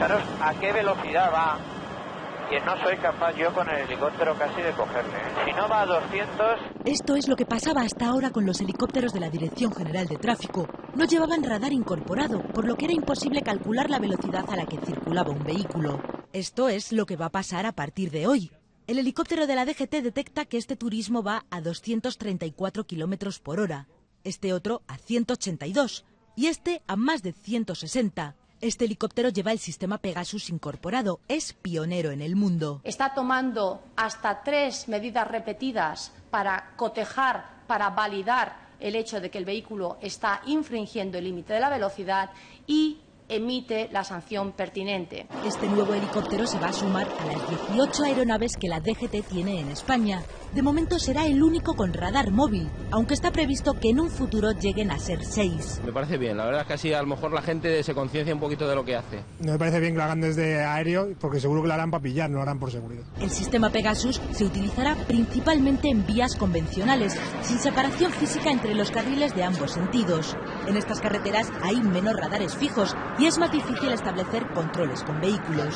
Fijaros a qué velocidad va, que no soy capaz yo con el helicóptero casi de cogerle. ¿eh? Si no va a 200... Esto es lo que pasaba hasta ahora con los helicópteros de la Dirección General de Tráfico. No llevaban radar incorporado, por lo que era imposible calcular la velocidad a la que circulaba un vehículo. Esto es lo que va a pasar a partir de hoy. El helicóptero de la DGT detecta que este turismo va a 234 kilómetros por hora, este otro a 182 y este a más de 160. Este helicóptero lleva el sistema Pegasus incorporado. Es pionero en el mundo. Está tomando hasta tres medidas repetidas para cotejar, para validar el hecho de que el vehículo está infringiendo el límite de la velocidad y emite la sanción pertinente. Este nuevo helicóptero se va a sumar a las 18 aeronaves que la DGT tiene en España. De momento será el único con radar móvil, aunque está previsto que en un futuro lleguen a ser seis. Me parece bien, la verdad es que así a lo mejor la gente se conciencia un poquito de lo que hace. Me parece bien que lo hagan desde aéreo, porque seguro que lo harán para pillar, no lo harán por seguridad. El sistema Pegasus se utilizará principalmente en vías convencionales, sin separación física entre los carriles de ambos sentidos. En estas carreteras hay menos radares fijos y es más difícil establecer controles con vehículos.